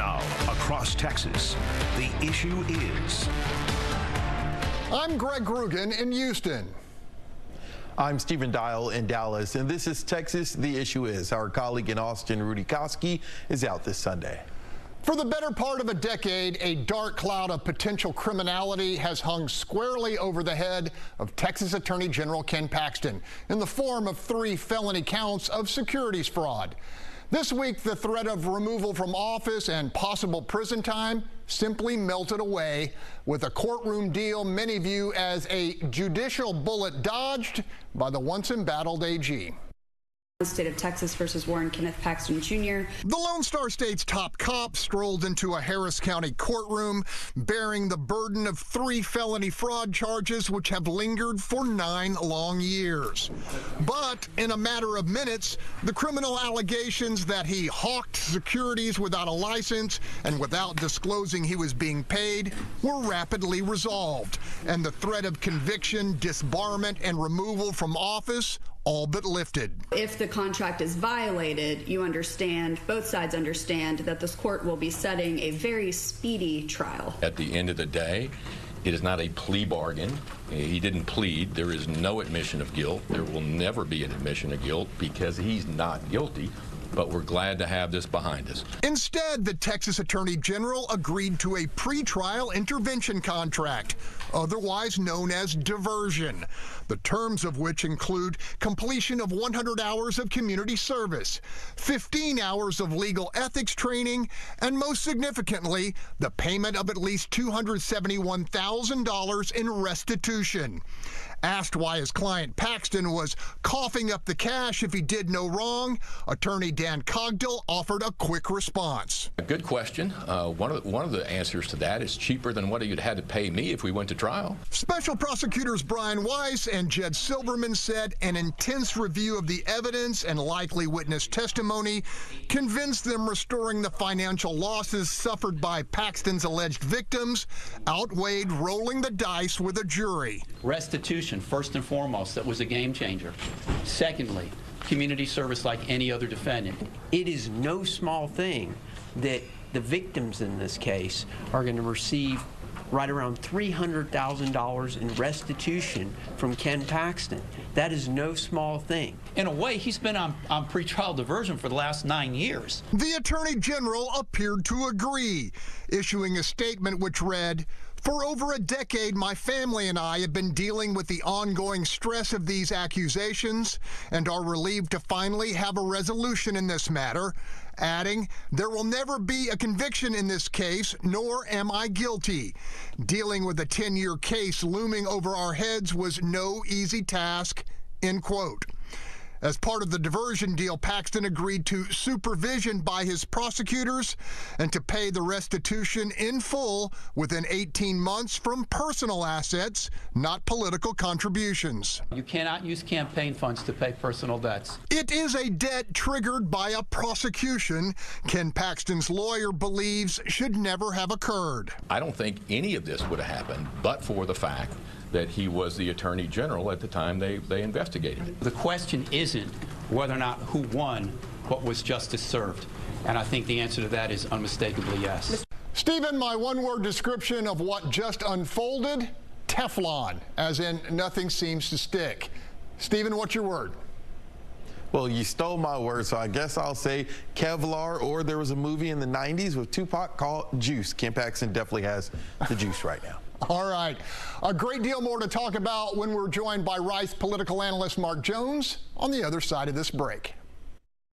Now, across Texas, the issue is. I'm Greg Groogan in Houston. I'm Stephen Dial in Dallas, and this is Texas. The issue is our colleague in Austin, Rudy Koski, is out this Sunday. For the better part of a decade, a dark cloud of potential criminality has hung squarely over the head of Texas Attorney General Ken Paxton in the form of three felony counts of securities fraud. This week, the threat of removal from office and possible prison time simply melted away with a courtroom deal many view as a judicial bullet dodged by the once embattled AG. State of Texas versus Warren Kenneth Paxton Jr. The Lone Star State's top cop strolled into a Harris County courtroom bearing the burden of three felony fraud charges which have lingered for nine long years. But in a matter of minutes, the criminal allegations that he hawked securities without a license and without disclosing he was being paid were rapidly resolved, and the threat of conviction, disbarment, and removal from office all but lifted. If the contract is violated, you understand, both sides understand, that this court will be setting a very speedy trial. At the end of the day, it is not a plea bargain. He didn't plead. There is no admission of guilt. There will never be an admission of guilt because he's not guilty but we're glad to have this behind us. Instead, the Texas Attorney General agreed to a pretrial intervention contract, otherwise known as diversion, the terms of which include completion of 100 hours of community service, 15 hours of legal ethics training, and most significantly, the payment of at least $271,000 in restitution. Asked why his client Paxton was coughing up the cash if he did no wrong, attorney Dan Cogdill offered a quick response. A good question. Uh, one, of the, one of the answers to that is cheaper than what you'd had to pay me if we went to trial. Special prosecutors Brian Wice and Jed Silverman said an intense review of the evidence and likely witness testimony convinced them restoring the financial losses suffered by Paxton's alleged victims outweighed rolling the dice with a jury. Restitution first and foremost, that was a game changer. Secondly, community service like any other defendant. It is no small thing that the victims in this case are going to receive right around $300,000 in restitution from Ken Paxton. That is no small thing. In a way, he's been on, on pretrial diversion for the last nine years. The Attorney General appeared to agree, issuing a statement which read, for over a decade, my family and I have been dealing with the ongoing stress of these accusations and are relieved to finally have a resolution in this matter, adding, There will never be a conviction in this case, nor am I guilty. Dealing with a 10 year case looming over our heads was no easy task. End quote. As part of the diversion deal, Paxton agreed to supervision by his prosecutors and to pay the restitution in full within 18 months from personal assets, not political contributions. You cannot use campaign funds to pay personal debts. It is a debt triggered by a prosecution Ken Paxton's lawyer believes should never have occurred. I don't think any of this would have happened but for the fact that he was the attorney general at the time they, they investigated. it. The question isn't whether or not who won, what was justice served. And I think the answer to that is unmistakably yes. Stephen, my one word description of what just unfolded Teflon, as in nothing seems to stick. Stephen, what's your word? Well, you stole my word, so I guess I'll say Kevlar, or there was a movie in the 90s with Tupac called Juice. Ken Paxton definitely has the juice right now. All right. A great deal more to talk about when we're joined by Rice political analyst Mark Jones on the other side of this break.